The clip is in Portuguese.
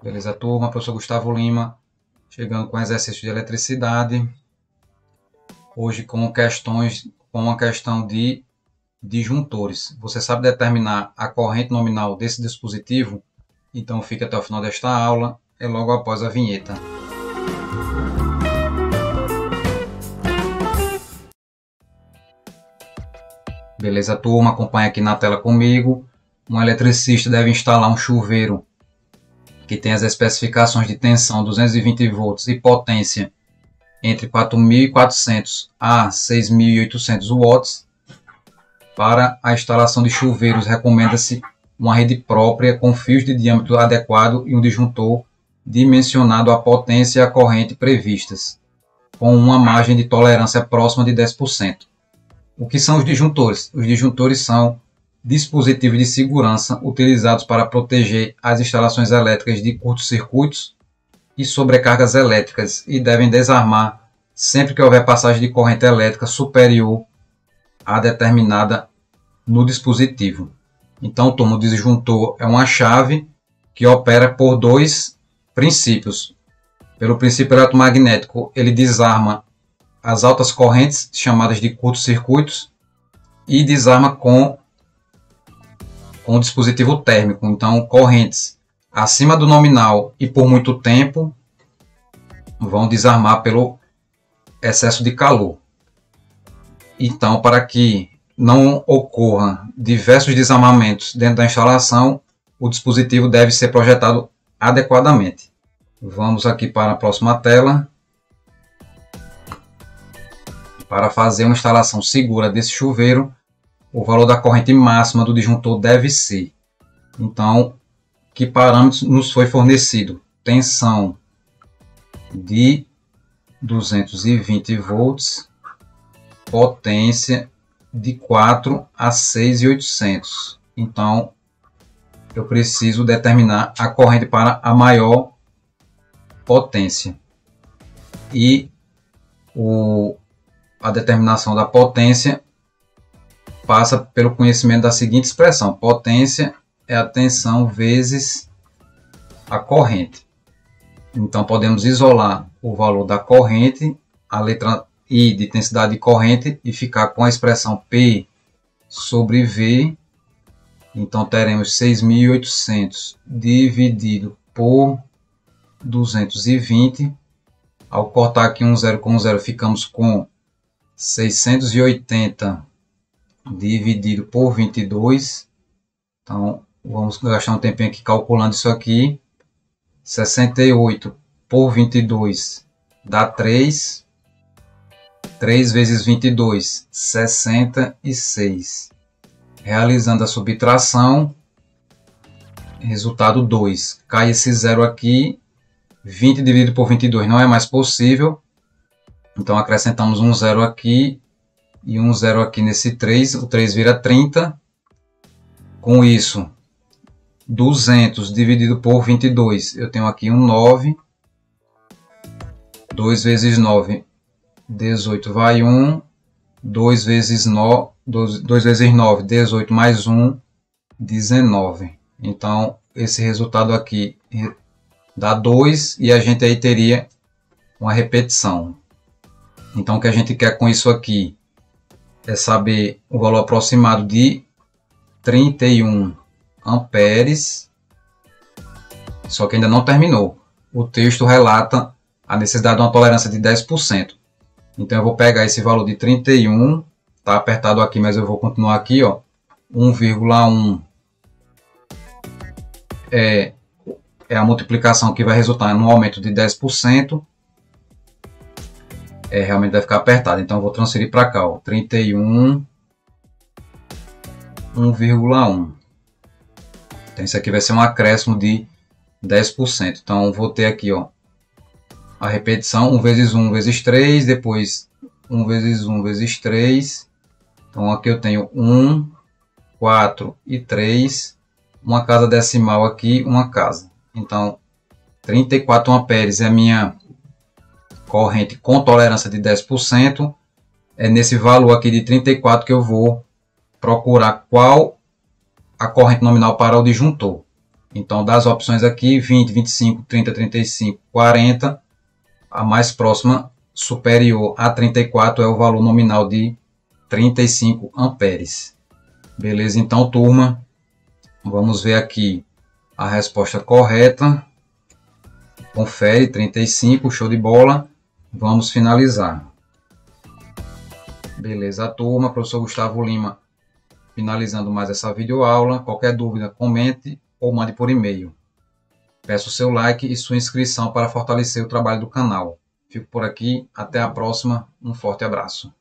Beleza, turma? Professor Gustavo Lima, chegando com exercício de eletricidade. Hoje com questões, com uma questão de disjuntores. Você sabe determinar a corrente nominal desse dispositivo? Então fique até o final desta aula, é logo após a vinheta. Beleza, turma? Acompanha aqui na tela comigo. Um eletricista deve instalar um chuveiro que tem as especificações de tensão 220 volts e potência entre 4.400 a 6.800 watts. Para a instalação de chuveiros, recomenda-se uma rede própria com fios de diâmetro adequado e um disjuntor dimensionado à potência e à corrente previstas, com uma margem de tolerância próxima de 10%. O que são os disjuntores? Os disjuntores são dispositivos de segurança utilizados para proteger as instalações elétricas de curtos-circuitos e sobrecargas elétricas e devem desarmar sempre que houver passagem de corrente elétrica superior a determinada no dispositivo. Então, o tomo disjuntor é uma chave que opera por dois princípios. Pelo princípio eletromagnético, ele desarma as altas correntes, chamadas de curtos-circuitos, e desarma com o dispositivo térmico. Então, correntes acima do nominal e por muito tempo vão desarmar pelo excesso de calor. Então, para que não ocorra diversos desarmamentos dentro da instalação, o dispositivo deve ser projetado adequadamente. Vamos aqui para a próxima tela. Para fazer uma instalação segura desse chuveiro, o valor da corrente máxima do disjuntor deve ser. Então, que parâmetros nos foi fornecido? Tensão de 220 volts, potência de 4 a 6,800. Então, eu preciso determinar a corrente para a maior potência. E o, a determinação da potência passa pelo conhecimento da seguinte expressão: potência é a tensão vezes a corrente. Então podemos isolar o valor da corrente, a letra I de intensidade de corrente e ficar com a expressão P sobre V. Então teremos 6.800 dividido por 220. Ao cortar aqui um zero com um zero, ficamos com 680 dividido por 22. Então, vamos gastar um tempinho aqui calculando isso aqui. 68 por 22 dá 3. 3 vezes 22, 66. Realizando a subtração, resultado 2. Cai esse zero aqui, 20 dividido por 22 não é mais possível. Então acrescentamos um zero aqui e um zero aqui nesse 3, o 3 vira 30. Com isso, 200 dividido por 22, eu tenho aqui um 9. 2 vezes 9, 18 vai 1. 2 vezes 9, 2, 2 vezes 9, 18 mais 1, 19. Então, esse resultado aqui dá 2 e a gente aí teria uma repetição. Então, o que a gente quer com isso aqui? É saber o valor aproximado de 31 amperes, só que ainda não terminou. O texto relata a necessidade de uma tolerância de 10%. Então eu vou pegar esse valor de 31, tá apertado aqui, mas eu vou continuar aqui, ó, 1,1 é, é a multiplicação que vai resultar no aumento de 10% é, realmente vai ficar apertado. Então eu vou transferir para cá, ó, 31 1,1. Então isso aqui vai ser um acréscimo de 10%. Então vou ter aqui, ó, a repetição 1 vezes 1 vezes 3, depois 1 vezes 1 vezes 3. Então aqui eu tenho 1, 4 e 3. Uma casa decimal aqui, uma casa. Então 34 amperes é a minha corrente com tolerância de 10%. É nesse valor aqui de 34 que eu vou procurar qual a corrente nominal para o disjuntor. Então, das opções aqui, 20, 25, 30, 35, 40, a mais próxima superior a 34 é o valor nominal de 35 amperes. Beleza? Então, turma, vamos ver aqui a resposta correta. Confere, 35, show de bola. Vamos finalizar. Beleza, turma. Professor Gustavo Lima finalizando mais essa videoaula. Qualquer dúvida, comente ou mande por e-mail. Peço seu like e sua inscrição para fortalecer o trabalho do canal. Fico por aqui, até a próxima, um forte abraço.